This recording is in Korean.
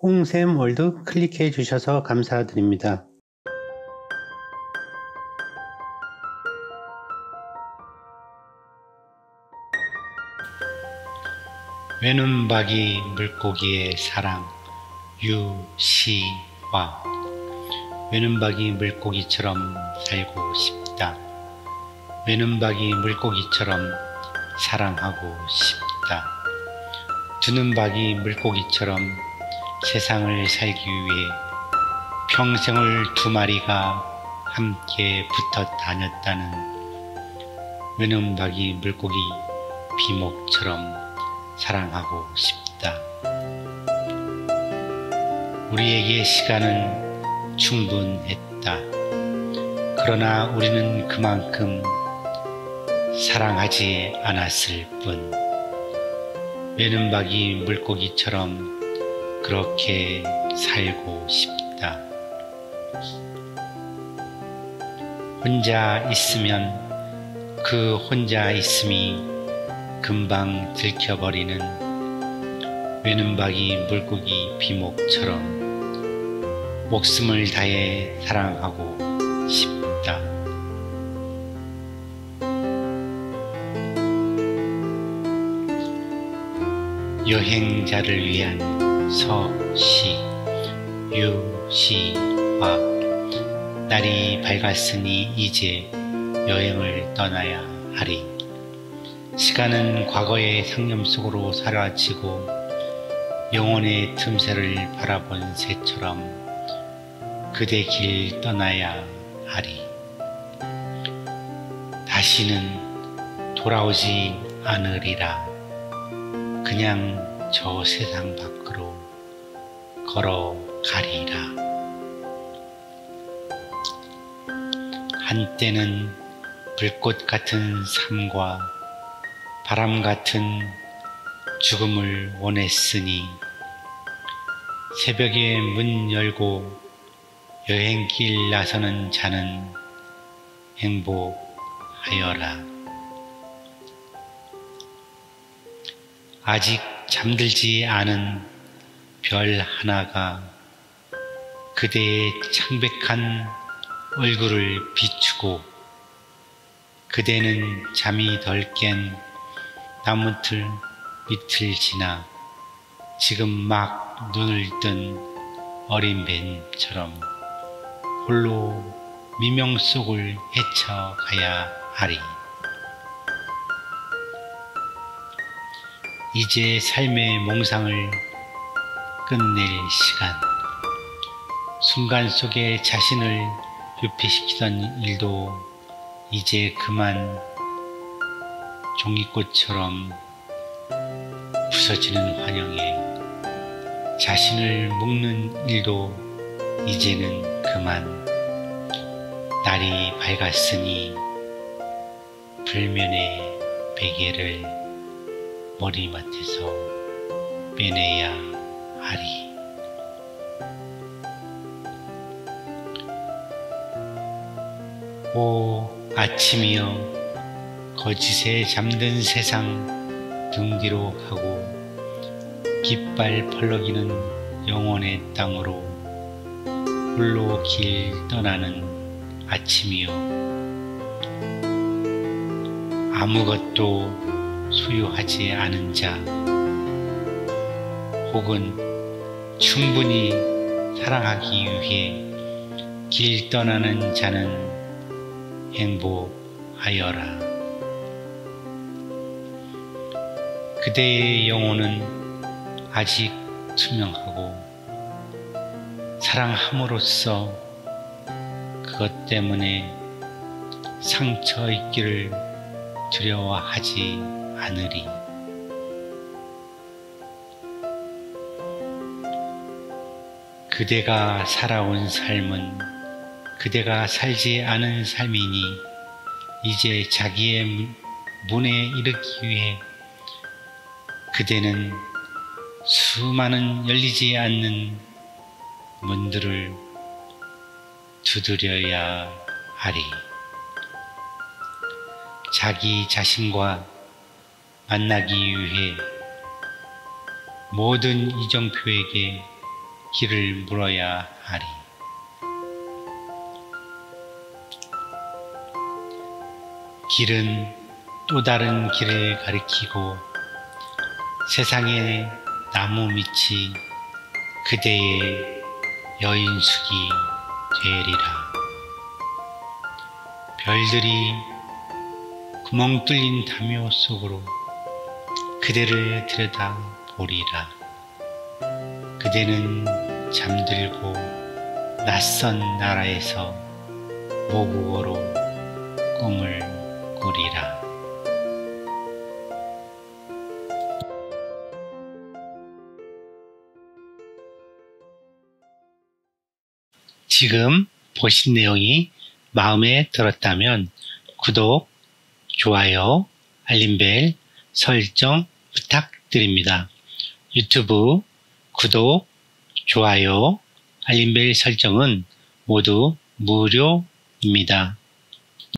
홍샘 월드 클릭해 주셔서 감사드립니다. 외눈박이 물고기의 사랑 유시화 외눈박이 물고기처럼 살고 싶다. 외눈박이 물고기처럼 사랑하고 싶다. 두눈박이 물고기처럼 세상을 살기 위해 평생을 두 마리가 함께 붙어 다녔다는 외눈박이 물고기 비목처럼 사랑하고 싶다. 우리에게 시간은 충분했다. 그러나 우리는 그만큼 사랑하지 않았을 뿐. 외눈박이 물고기처럼 그렇게 살고 싶다. 혼자 있으면 그 혼자 있음이 금방 들켜버리는 외눈박이 물고기 비목처럼 목숨을 다해 사랑하고 싶다. 여행자를 위한 서시 유시화 날이 밝았으니 이제 여행을 떠나야 하리. 시간은 과거의 상념 속으로 사라지고 영혼의 틈새를 바라본 새처럼 그대 길 떠나야 하리. 다시는 돌아오지 않으리라. 그냥 저 세상 밖으로 걸어가리라. 한때는 불꽃 같은 삶과 바람 같은 죽음을 원했으니 새벽에 문 열고 여행길 나서는 자는 행복하여라. 아직 잠들지 않은 별 하나가 그대의 창백한 얼굴을 비추고 그대는 잠이 덜 깬 나무틀 밑을 지나 지금 막 눈을 뜬 어린 뱀처럼 홀로 미명 속을 헤쳐가야 하리. 이제 삶의 몽상을 끝낼 시간. 순간 속에 자신을 유폐시키던 일도 이제 그만 종이꽃처럼 부서지는 환영에 자신을 묶는 일도 이제는 그만 날이 밝았으니 불면의 베개를 머리맡에서 빼내야 하리. 오 아침이여 거짓에 잠든 세상 등 뒤로 가고 깃발 펄럭이는 영원의 땅으로 홀로 길 떠나는 아침이여 아무것도 소유하지 않은 자, 혹은 충분히 사랑하기 위해 길 떠나는 자는 행복하여라. 그대의 영혼은 아직 투명하고 사랑함으로써 그것 때문에 상처 있기를 두려워하지 하늘이 그대가 살아온 삶은 그대가 살지 않은 삶이니 이제 자기의 문에 이르기 위해 그대는 수많은 열리지 않는 문들을 두드려야 하리. 자기 자신과 만나기 위해 모든 이정표에게 길을 물어야 하리. 길은 또 다른 길을 가리키고 세상의 나무 밑이 그대의 여인숙이 되리라. 별들이 구멍 뚫린 담요 속으로 그대를 들여다 보리라. 그대는 잠들고 낯선 나라에서 모국어로 꿈을 꾸리라. 지금 보신 내용이 마음에 들었다면 구독, 좋아요, 알림벨 설정 부탁드립니다. 유튜브 구독, 좋아요, 알림벨 설정은 모두 무료입니다.